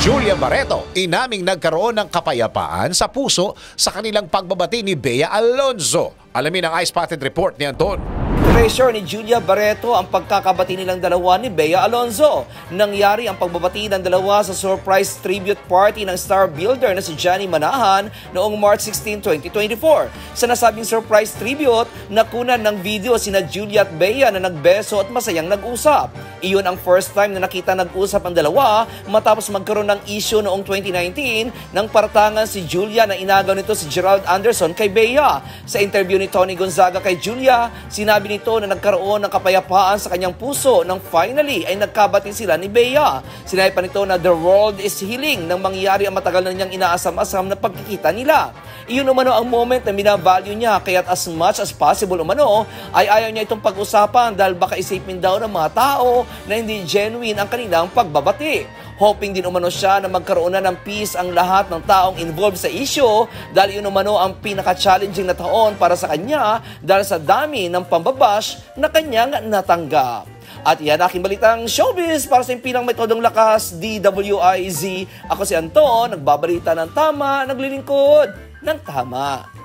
Julia Barreto, inaming nagkaroon ng kapayapaan sa puso sa kanilang pagbabati ni Bea Alonzo. Alamin ang iSpotted report ni Anton. Treasure ni Julia Barreto ang pagkakabati nilang dalawa ni Bea Alonzo. Nangyari ang pagbabati ng dalawa sa surprise tribute party ng star builder na si Johnny Manahan noong March 16, 2024. Sa nasabing surprise tribute, nakunan ng video sina Julia at Bea na nagbeso at masayang nag-usap. Iyon ang first time na nakita nag-usap ang dalawa matapos magkaroon ng issue noong 2019 nang partangan si Julia na inagaw nito si Gerald Anderson kay Bea. Sa interview ni Tony Gonzaga kay Julia, sinabi nito na nagkaroon ng kapayapaan sa kanyang puso nang finally ay nagkabati sila ni Bea. Sinabi pa nito na the world is healing nang mangyari ang matagal na niyang inaasam-asam na pagkikita nila. Iyon umano ang moment na minavalue niya kaya't as much as possible umano ay ayaw niya itong pag-usapan dahil baka isipin daw ng mga tao na hindi genuine ang kanilang pagbabati. Hoping din umano siya na magkaroon na ng peace ang lahat ng taong involved sa issue dahil yun umano ang pinaka-challenging na taon para sa kanya dahil sa dami ng pambabash na kanyang natanggap. At yan aking balitang showbiz para sa impinang metodong lakas, DWIZ. Ako si Anton, nagbabalita ng tama, naglilingkod ng tama.